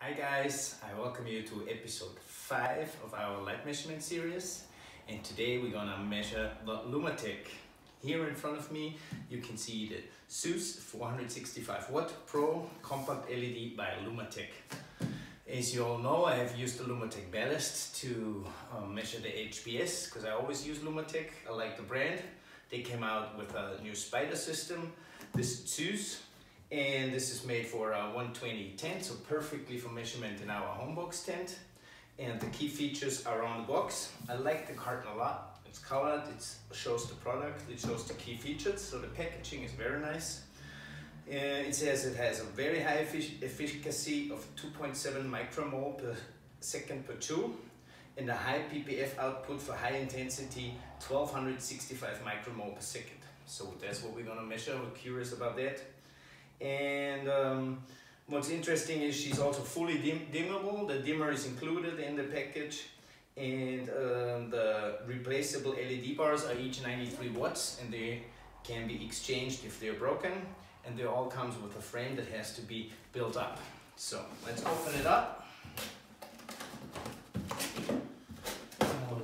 Hi guys, I welcome you to episode 5 of our light measurement series and today we're gonna measure the Lumatek. Here in front of me you can see the ZEUS 465 watt Pro compact LED by Lumatek. As you all know I have used the Lumatek ballast to um, measure the HPS because I always use Lumatek, I like the brand. They came out with a new spider system. This is ZEUS and this is made for uh, a 120 tent so perfectly for measurement in our Homebox tent. And the key features are on the box. I like the carton a lot. It's colored it shows the product it shows the key features so the packaging is very nice. It says it has a very high efficacy of 2.7 micromole per second per joule and a high ppf output for high intensity 1265 micromole per second. So that's what we're going to measure. We're curious about that and um, what's interesting is she's also fully dim dimmable. The dimmer is included in the package and um, the replaceable LED bars are each 93 watts and they can be exchanged if they're broken and they all comes with a frame that has to be built up. So let's open it up. More.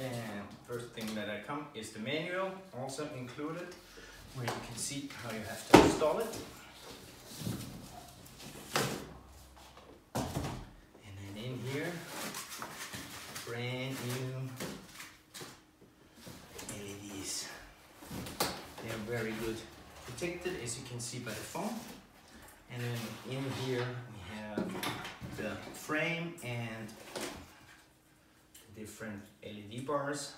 And first thing that I come is the manual, also included where you can see how you have to install it. And then in here, brand new LEDs. They are very good protected as you can see by the foam. And then in here we have the frame and different LED bars.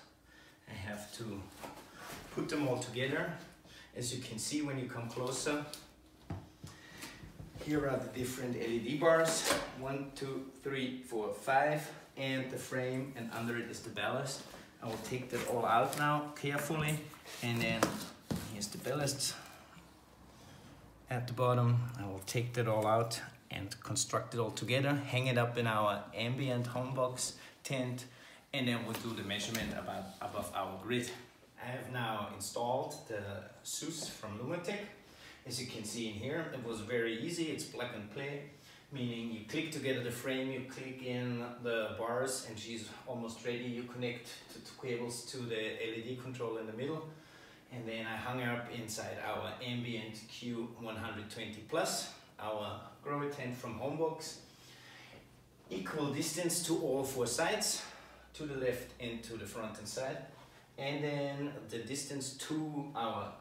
I have to put them all together as you can see when you come closer, here are the different LED bars. One, two, three, four, five, and the frame, and under it is the ballast. I will take that all out now carefully, and then here's the ballast at the bottom. I will take that all out and construct it all together, hang it up in our ambient Homebox tent, and then we'll do the measurement about above our grid. I have now installed the ZEUS from Lumatek. As you can see in here, it was very easy. It's plug and play, meaning you click together the frame, you click in the bars, and she's almost ready. You connect the cables to the LED control in the middle. And then I hung up inside our Ambient Q120 Plus, our grower tent from Homebox. Equal distance to all four sides, to the left and to the front and side. And then the distance to our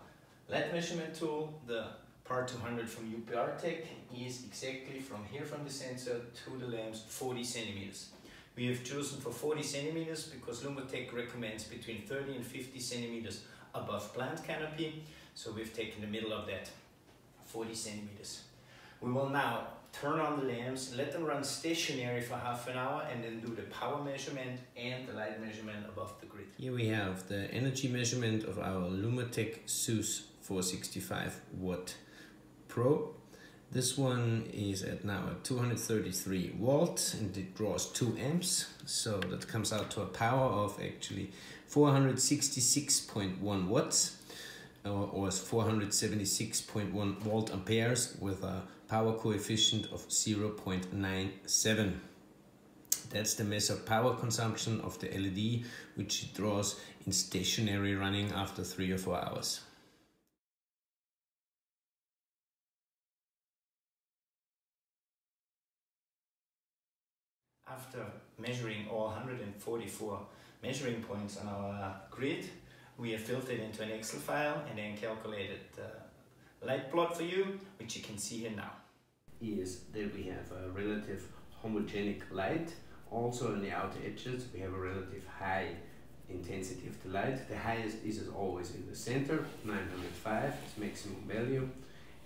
lead measurement tool, the part 200 from UPRtek is exactly from here from the sensor to the lamps 40 centimeters. We have chosen for 40 centimeters because Lumatek recommends between 30 and 50 centimeters above plant canopy. So we've taken the middle of that, 40 centimeters. We will now turn on the lamps, let them run stationary for half an hour and then do the power measurement and the light measurement above the grid. Here we have the energy measurement of our Lumatek ZEUS 465 watt Pro. This one is at now at 233 volts and it draws 2 amps. So that comes out to a power of actually 466.1 watts Uh, or 476.1 volt amperes with a power coefficient of 0.97. That's the measured power consumption of the LED, which it draws in stationary running after 3 or 4 hours. After measuring all 144 measuring points on our grid, we have filtered into an Excel file and then calculated the light plot for you, which you can see here now. Is that we have a relative homogenic light. Also on the outer edges we have a relative high intensity of the light. The highest is as always in the center, 905 is maximum value,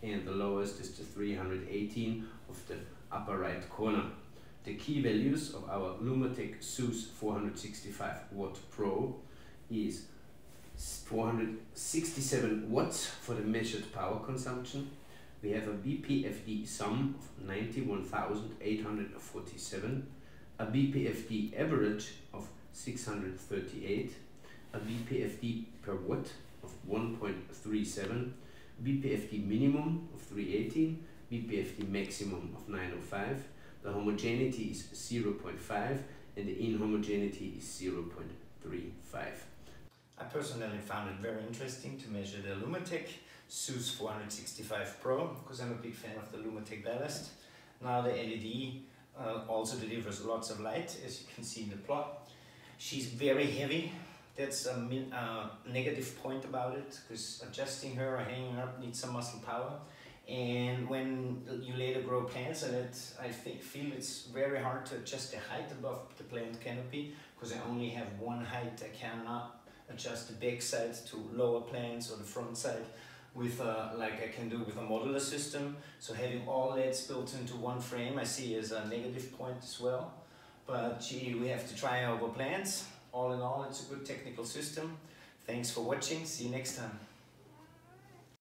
and the lowest is the 318 of the upper right corner. The key values of our Lumatek ZEUS 465 watt Pro is 467 watts for the measured power consumption. We have a BPFD sum of 91,847, a BPFD average of 638, a BPFD per watt of 1.37, BPFD minimum of 318, BPFD maximum of 905. The homogeneity is 0.5 and the inhomogeneity is 0.35. I personally found it very interesting to measure the Lumatek ZEUS 465 Pro because I'm a big fan of the Lumatek ballast. Now the LED uh, also delivers lots of light as you can see in the plot. She's very heavy. That's a min, uh, negative point about it because adjusting her or hanging her up needs some muscle power. And when you later grow plants and it, I think, feel it's very hard to adjust the height above the plant canopy because I only have one height. I cannot adjust the back side to lower plants or the front side with a, like I can do with a modular system. So having all LEDs built into one frame I see as a negative point as well. But gee, we have to try our plants. All in all, it's a good technical system. Thanks for watching. See you next time.